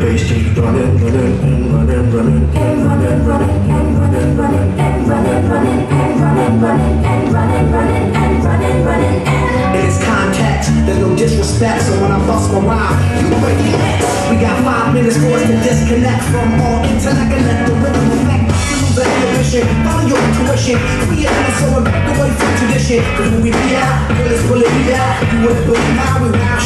bass just running, running, and running, running, and running, running, and running, running, and running, running, and running, running, and running, running, and running, running, and it's contact, there's no disrespect, so when I bust my rhyme, you break the X. We got five minutes for us to disconnect from all intellect and let the rhythm affect. The inhibition, follow your intuition, free your inner soul and back away from tradition. Cause when we be out, girl, it's really be out. You wouldn't believe how we rhyme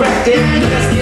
resurrected.